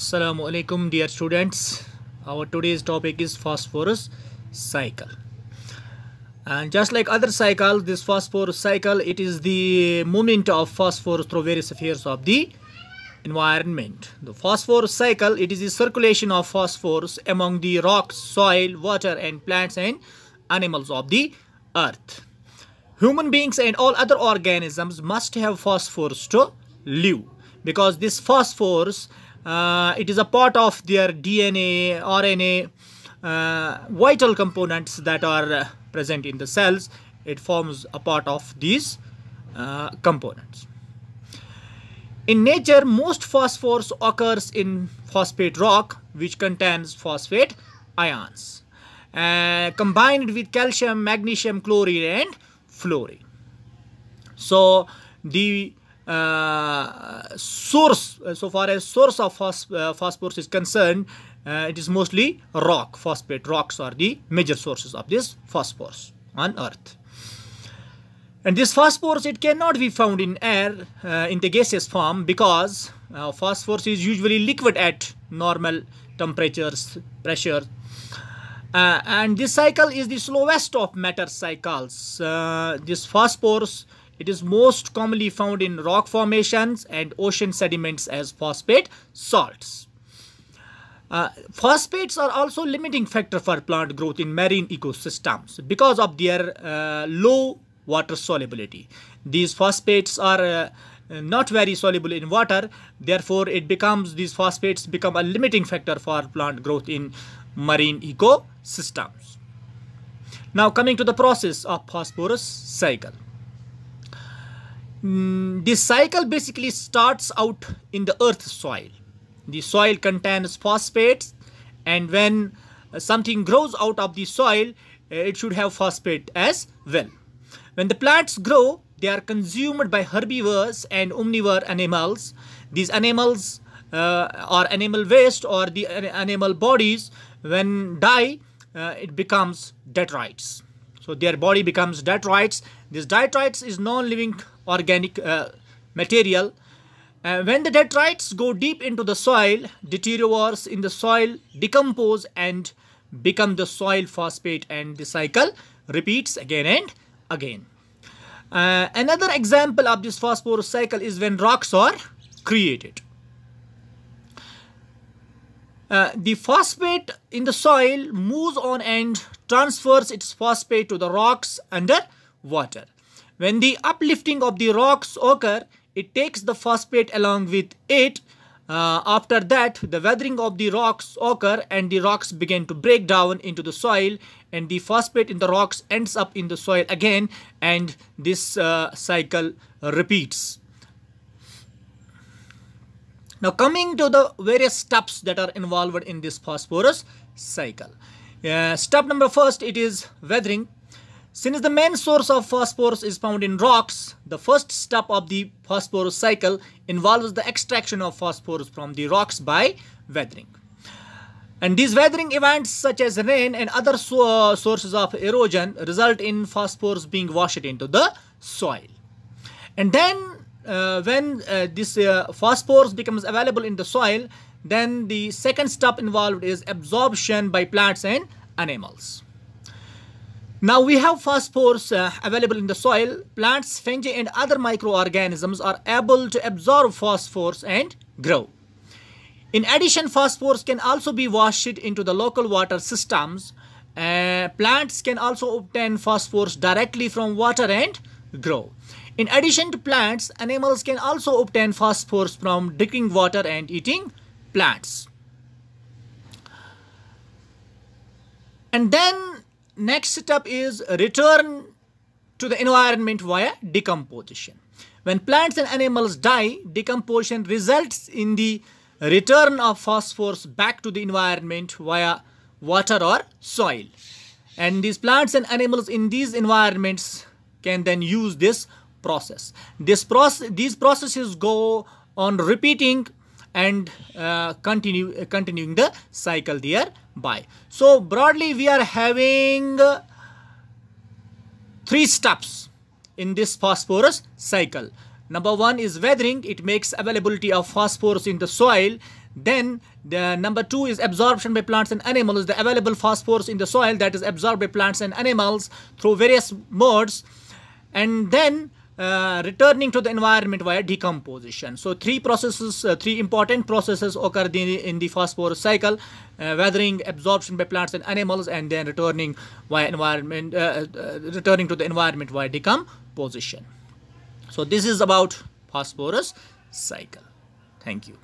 Assalamu alaikum dear students. Our today's topic is phosphorus cycle. And just like other cycles, this phosphorus cycle, it is the movement of phosphorus through various spheres of the environment. The phosphorus cycle, it is the circulation of phosphorus among the rocks, soil, water and plants and animals of the earth. Human beings and all other organisms must have phosphorus to live because this phosphorus uh, it is a part of their DNA, RNA, uh, vital components that are uh, present in the cells. It forms a part of these uh, components. In nature, most phosphorus occurs in phosphate rock, which contains phosphate ions, uh, combined with calcium, magnesium, chlorine, and fluorine. So the source uh, so far as source of uh, phosphorus is concerned uh, it is mostly rock phosphate. Rocks are the major sources of this phosphorus on earth. And this phosphorus it cannot be found in air uh, in the gaseous form because phosphorus is usually liquid at normal temperatures pressure. And this cycle is the slowest of matter cycles. This phosphorus it is most commonly found in rock formations and ocean sediments as phosphate salts. Uh, phosphates are also limiting factor for plant growth in marine ecosystems because of their uh, low water solubility. These phosphates are uh, not very soluble in water therefore it becomes these phosphates become a limiting factor for plant growth in marine ecosystems. Now coming to the process of phosphorus cycle. Mm, this cycle basically starts out in the earth soil. The soil contains phosphates and when uh, something grows out of the soil, uh, it should have phosphate as well. When the plants grow, they are consumed by herbivores and omnivore animals. These animals uh, or animal waste or the animal bodies, when die, uh, it becomes detritus. So their body becomes detritus. This detritus is non-living organic uh, material. Uh, when the detritus go deep into the soil, deteriorates in the soil, decompose and become the soil phosphate and the cycle repeats again and again. Uh, another example of this phosphorus cycle is when rocks are created. Uh, the phosphate in the soil moves on and transfers its phosphate to the rocks under water. When the uplifting of the rocks occur, it takes the phosphate along with it. Uh, after that, the weathering of the rocks occur and the rocks begin to break down into the soil and the phosphate in the rocks ends up in the soil again and this uh, cycle repeats. Now coming to the various steps that are involved in this phosphorus cycle. Uh, step number first it is weathering. Since the main source of phosphorus is found in rocks, the first step of the phosphorus cycle involves the extraction of phosphorus from the rocks by weathering. And these weathering events such as rain and other so uh, sources of erosion result in phosphorus being washed into the soil. And then uh, when uh, this uh, phosphorus becomes available in the soil, then the second step involved is absorption by plants and animals. Now we have phosphorus uh, available in the soil. Plants, fungi and other microorganisms are able to absorb phosphorus and grow. In addition, phosphorus can also be washed into the local water systems. Uh, plants can also obtain phosphorus directly from water and grow. In addition to plants, animals can also obtain phosphorus from drinking water and eating plants. And then next step is return to the environment via decomposition. When plants and animals die, decomposition results in the return of phosphorus back to the environment via water or soil. And these plants and animals in these environments can then use this process. This process, these processes go on repeating and uh, continue uh, continuing the cycle thereby. So broadly we are having three steps in this phosphorus cycle. number one is weathering. It makes availability of phosphorus in the soil. Then the number two is absorption by plants and animals. The available phosphorus in the soil that is absorbed by plants and animals through various modes. And then uh, returning to the environment via decomposition. So three processes, uh, three important processes occur in the, in the phosphorus cycle, uh, weathering, absorption by plants and animals, and then returning via environment, uh, uh, returning to the environment via decomposition. So this is about phosphorus cycle. Thank you.